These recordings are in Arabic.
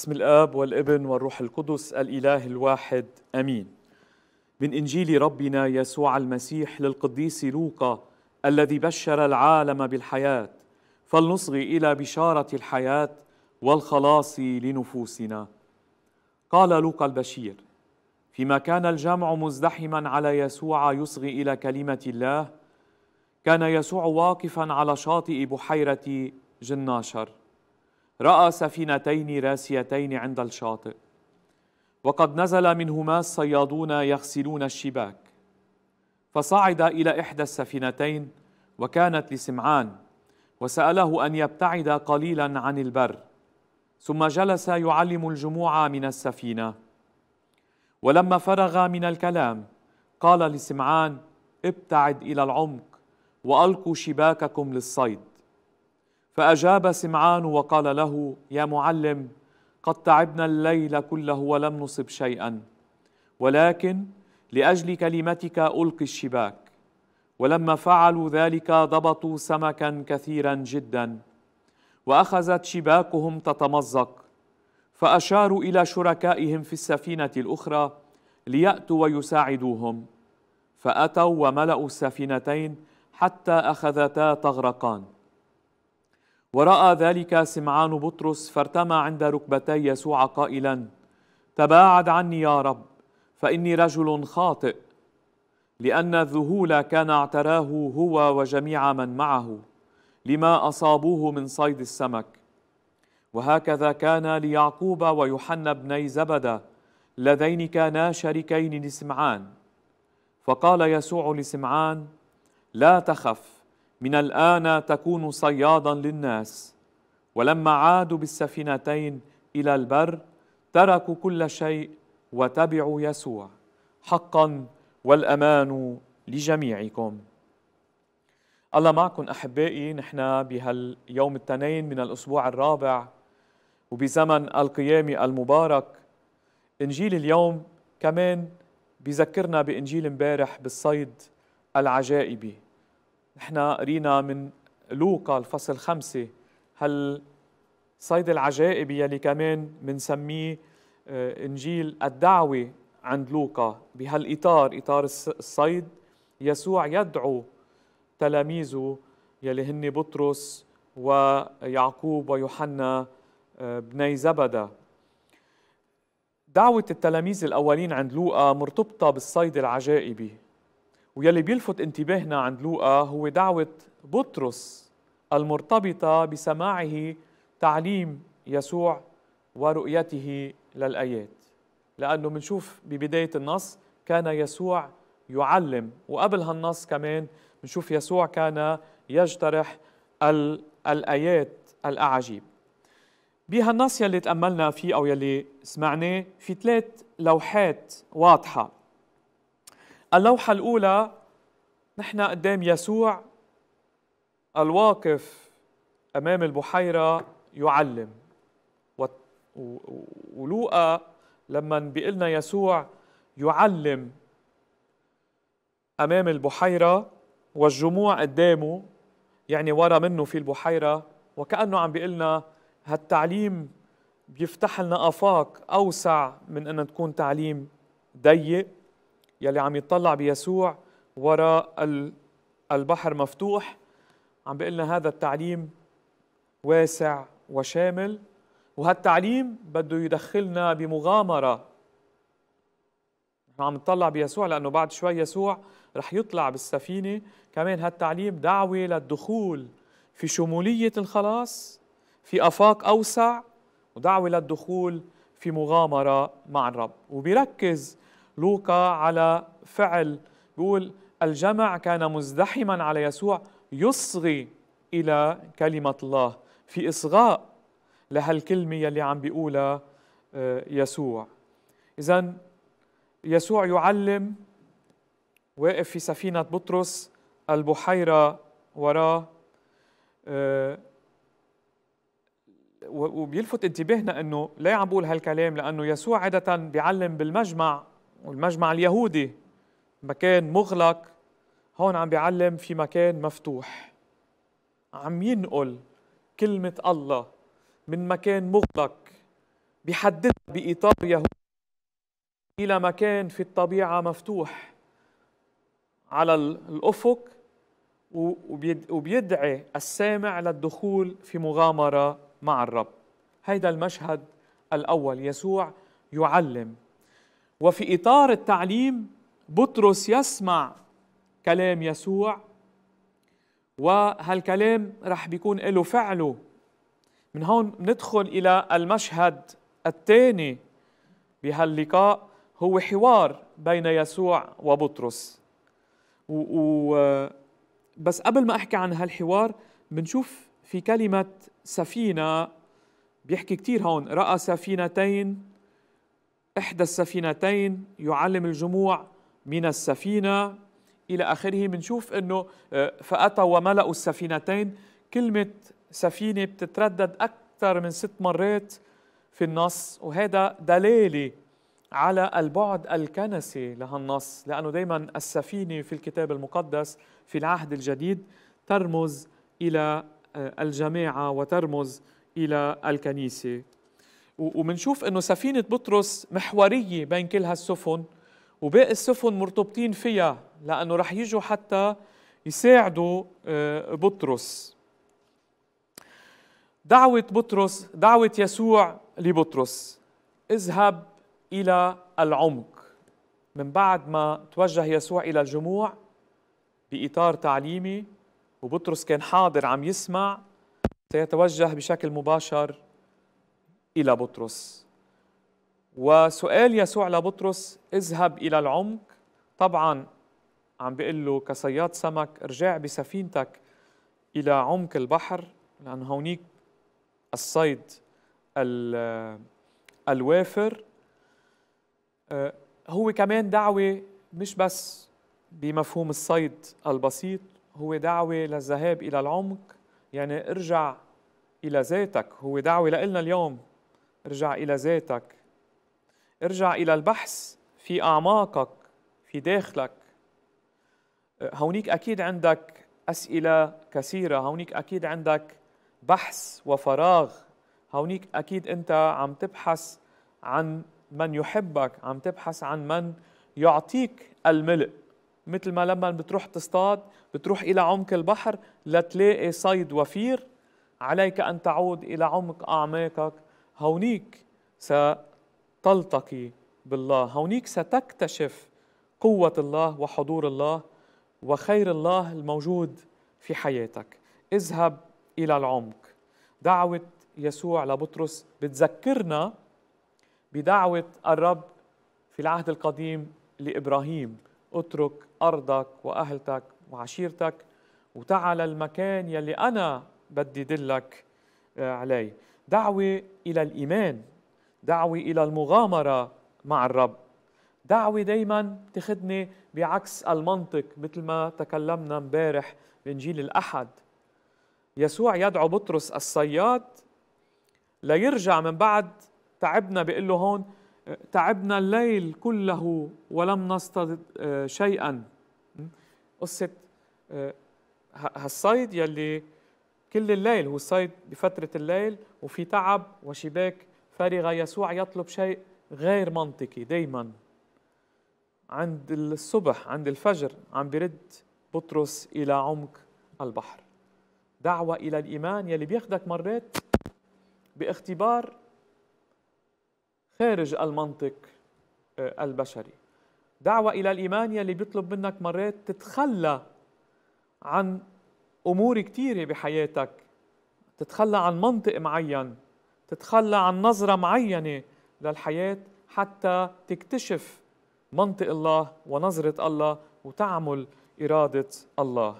بسم الآب والابن والروح القدس الإله الواحد آمين. من إنجيل ربنا يسوع المسيح للقديس لوقا الذي بشر العالم بالحياة فلنصغي إلى بشارة الحياة والخلاص لنفوسنا. قال لوقا البشير فيما كان الجمع مزدحما على يسوع يصغي إلى كلمة الله كان يسوع واقفا على شاطئ بحيرة جناشر. رأى سفينتين راسيتين عند الشاطئ وقد نزل منهما الصيادون يغسلون الشباك. فصعد إلى إحدى السفينتين وكانت لسمعان وسأله أن يبتعد قليلا عن البر. ثم جلس يعلم الجموع من السفينة. ولما فرغ من الكلام قال لسمعان ابتعد إلى العمق وألقوا شباككم للصيد. فأجاب سمعان وقال له يا معلم قد تعبنا الليل كله ولم نصب شيئا ولكن لأجل كلمتك ألقي الشباك. ولما فعلوا ذلك ضبطوا سمكا كثيرا جدا وأخذت شباكهم تتمزق. فأشاروا إلى شركائهم في السفينة الأخرى ليأتوا ويساعدوهم. فأتوا وملأوا السفينتين حتى أخذتا تغرقان ورأى ذلك سمعان بطرس فارتمى عند ركبتي يسوع قائلا تباعد عني يا رب فإني رجل خاطئ لأن الذهول كان اعتراه هو وجميع من معه لما أصابوه من صيد السمك. وهكذا كان ليعقوب ويوحنا بني زبده اللذين كانا شريكين لسمعان. فقال يسوع لسمعان لا تخف من الآن تكون صيادا للناس. ولما عادوا بالسفينتين إلى البر تركوا كل شيء وتبعوا يسوع حقا والأمان لجميعكم. الله معكم أحبائي نحن بهاليوم التنين من الأسبوع الرابع وبزمن القيامة المبارك. إنجيل اليوم كمان بيذكرنا بإنجيل امبارح بالصيد العجائبي. نحن قرينا من لوقا الفصل خمسة هل صيد العجائب يلي كمان بنسميه آه، إنجيل الدعوة عند لوقا بهالإطار إطار الصيد يسوع يدعو تلاميذه يلي هن بطرس ويعقوب ويوحنا آه، بني زبدة دعوة التلاميذ الأولين عند لوقا مرتبطة بالصيد العجائبي. ويلي بيلفت انتباهنا عند لوقا هو دعوة بطرس المرتبطة بسماعه تعليم يسوع ورؤيته للآيات. لأنه بنشوف ببداية النص كان يسوع يعلم وقبل هالنص كمان بنشوف يسوع كان يجترح الآيات الأعاجيب. بهالنص يلي تأملنا فيه أو يلي سمعناه في ثلاث لوحات واضحة. اللوحة الأولى نحن قدام يسوع الواقف أمام البحيرة يعلم. ولوقا لما بيقلنا يسوع يعلم أمام البحيرة والجموع قدامه يعني ورا منه في البحيرة وكأنه عم بيقلنا هالتعليم بيفتح لنا آفاق أوسع من أن تكون تعليم ضيق. يلي عم يطلع بيسوع وراء البحر مفتوح عم بيقول لنا هذا التعليم واسع وشامل وهالتعليم بده يدخلنا بمغامرة. عم نطلع بيسوع لأنه بعد شوي يسوع رح يطلع بالسفينة. كمان هالتعليم دعوة للدخول في شمولية الخلاص في آفاق أوسع ودعوة للدخول في مغامرة مع الرب. وبيركز لوقا على فعل. بيقول الجمع كان مزدحما على يسوع يصغي إلى كلمة الله في إصغاء لهالكلمة يلي عم بيقولها آه، يسوع. إذا يسوع يعلم واقف في سفينة بطرس البحيرة وراه آه، وبيلفت انتباهنا إنه ليه عم بقول هالكلام لأنه يسوع عادة بيعلم بالمجمع والمجمع اليهودي مكان مغلق هون عم بيعلم في مكان مفتوح. عم ينقل كلمة الله من مكان مغلق بيحددها بإطار يهودي إلى مكان في الطبيعة مفتوح على الأفق وبيدعي السامع للدخول في مغامرة مع الرب. هيدا المشهد الأول يسوع يعلم وفي إطار التعليم بطرس يسمع كلام يسوع وهالكلام رح بيكون له فعله. من هون ندخل إلى المشهد الثاني بهاللقاء هو حوار بين يسوع وبطرس. و, و بس قبل ما أحكي عن هالحوار بنشوف في كلمة سفينة بيحكي كتير هون. رأى سفينتين إحدى السفينتين يعلم الجموع من السفينة إلى آخره. بنشوف أنه آه، فأتوا وملأوا السفينتين. كلمة سفينة بتتردد أكثر من ست مرات في النص وهذا دلالة على البعد الكنسي لهالنص لأنه دايما السفينة في الكتاب المقدس في العهد الجديد ترمز إلى آه، الجماعة وترمز إلى الكنيسة. ومنشوف أنه سفينة بطرس محورية بين كل هالسفن وباقي السفن مرتبطين فيها لأنه رح يجوا حتى يساعدوا آه، بطرس. دعوة بطرس دعوة يسوع لبطرس. اذهب إلى العمق. من بعد ما توجه يسوع إلى الجموع بإطار تعليمي وبطرس كان حاضر عم يسمع سيتوجه بشكل مباشر إلى بطرس. وسؤال يسوع لبطرس اذهب إلى العمق. طبعا عم بيقول له كصياد سمك ارجع بسفينتك إلى عمق البحر لأن هونيك الصيد الوافر. آه، هو كمان دعوة مش بس بمفهوم الصيد البسيط هو دعوة للذهاب إلى العمق. يعني ارجع إلى ذاتك. هو دعوة لنا اليوم. ارجع إلى ذاتك. ارجع إلى البحث في أعماقك في داخلك. هونيك أكيد عندك أسئلة كثيرة هونيك أكيد عندك بحث وفراغ. هونيك أكيد أنت عم تبحث عن من يحبك عم تبحث عن من يعطيك الملء. مثل ما لما بتروح تصطاد بتروح إلى عمق البحر لتلاقي صيد وفير. عليك أن تعود إلى عمق أعماقك. هونيك ستلتقي بالله. هونيك ستكتشف قوة الله وحضور الله وخير الله الموجود في حياتك. اذهب إلى العمق. دعوة يسوع لبطرس. بتذكرنا بدعوة الرب في العهد القديم لإبراهيم. اترك أرضك وأهلتك وعشيرتك وتعال المكان يلي أنا بدي دلك آه، عليه. دعوة إلى الإيمان دعوة إلى المغامرة مع الرب. دعوة دايما تخدني بعكس المنطق مثل ما تكلمنا امبارح بإنجيل الأحد. يسوع يدعو بطرس الصياد ليرجع من بعد. تعبنا بيقول له هون تعبنا الليل كله ولم نصطاد آه، شيئا. قصة آه، هالصيد يلي كل الليل هو الصيد بفترة الليل وفي تعب وشباك. فارغة يسوع يطلب شيء غير منطقي دايما. عند الصبح عند الفجر عم برد بطرس إلى عمق البحر. دعوة إلى الإيمان يلي بياخدك مرات باختبار خارج المنطق آه، البشري. دعوة إلى الإيمان يلي بيطلب منك مرات تتخلى عن أمور كثيرة بحياتك. تتخلى عن منطق معين تتخلى عن نظرة معينة للحياة حتى تكتشف منطق الله ونظرة الله وتعمل إرادة الله.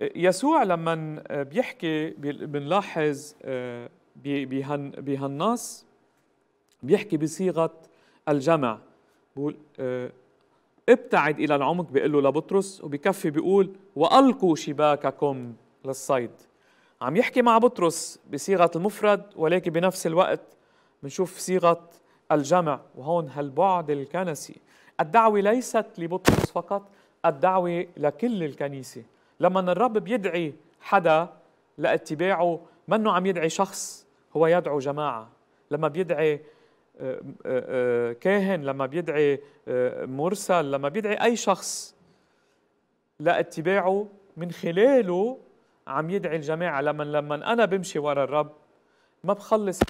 يسوع لما بيحكي بنلاحظ آه، بهالنص بيحكي بصيغة الجمع. بقول آه، ابتعد إلى العمق بيقول له لبطرس وبكفي بيقول وألقوا شباككم للصيد. عم يحكي مع بطرس بصيغة المفرد ولكن بنفس الوقت بنشوف صيغة الجمع وهون هالبعد الكنسي. الدعوة ليست لبطرس فقط الدعوة لكل الكنيسة. لما الرب بيدعي حدا لاتباعه منه عم يدعي شخص هو يدعو جماعة. لما بيدعي كاهن لما بيدعي مرسل لما بيدعي أي شخص لاتباعه من خلاله عم يدعي الجماعة. لما لما أنا بمشي ورا الرب ما بخلص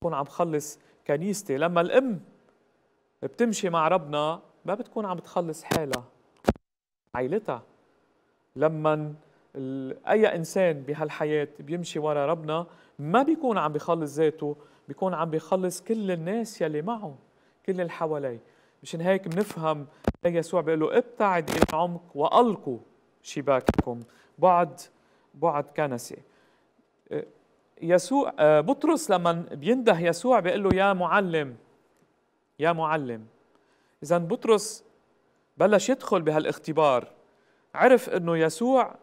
بكون عم خلص كنيستي. لما الأم بتمشي مع ربنا ما بتكون عم تخلص حالها عائلتها لما أي إنسان بهالحياة بيمشي ورا ربنا ما بيكون عم بيخلص ذاته بيكون عم بيخلص كل الناس يلي معه كل اللي حواليه مشان هيك بنفهم يسوع بيقول له ابتعد إلى العمق وألقوا شباككم. بعد بعد كنسي يسوع بطرس لما بينده يسوع بيقول له يا معلم يا معلم. إذا بطرس بلش يدخل بهالاختبار. عرف إنه يسوع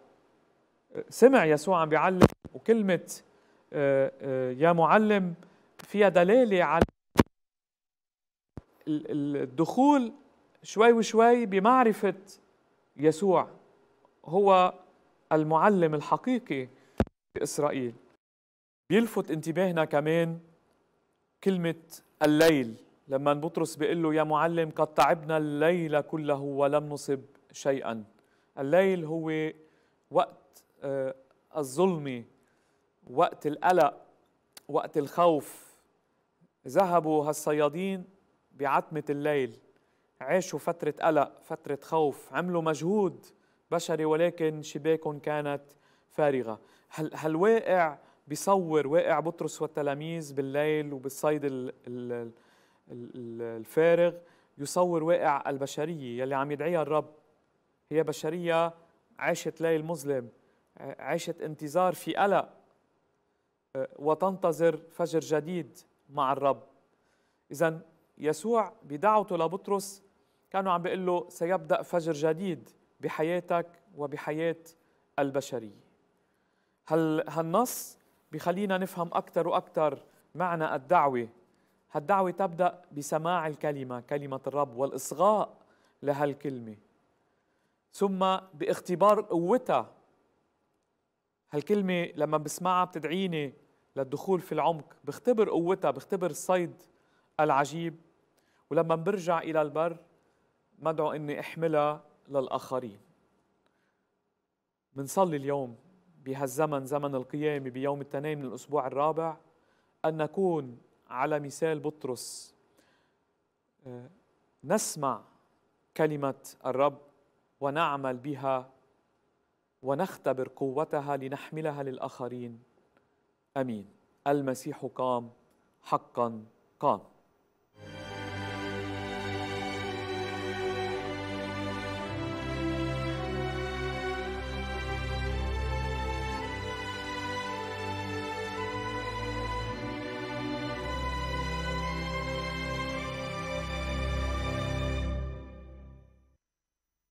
سمع يسوع عم بيعلم وكلمة آه، آه، يا معلم فيها دلالة على الدخول شوي وشوي بمعرفة يسوع هو المعلم الحقيقي باسرائيل بيلفت انتباهنا كمان كلمة الليل. لما بطرس بيقول له يا معلم قد تعبنا الليل كله ولم نصب شيئا. الليل هو وقت آه، الظلمه وقت القلق وقت الخوف. ذهبوا هالصيادين بعتمة الليل عاشوا فترة قلق فترة خوف عملوا مجهود بشري ولكن شباكهم كانت فارغة. هل هالواقع بيصور واقع بطرس والتلاميذ بالليل وبالصيد الفارغ يصور واقع البشرية يلي عم يدعيها الرب. هي بشرية عاشت ليل مظلم عاشت انتظار في قلق وتنتظر فجر جديد. مع الرب. اذا يسوع بدعوته لبطرس كانوا عم بيقول له سيبدأ فجر جديد بحياتك وبحياة البشرية. هل هالنص بخلينا نفهم أكثر وأكثر معنى الدعوة؟ هالدعوة تبدأ بسماع الكلمة كلمة الرب والإصغاء لهالكلمة. ثم باختبار قوتها. هالكلمة لما بسمعها بتدعيني للدخول في العمق. بختبر قوتها بختبر الصيد العجيب. ولما برجع إلى البر مدعو إني أحملها للآخرين. منصلي اليوم بهالزمن زمن القيامة بيوم التنين من الأسبوع الرابع أن نكون على مثال بطرس. آه، نسمع كلمة الرب ونعمل بها ونختبر قوتها لنحملها للآخرين. آمين. المسيح قام حقا قام.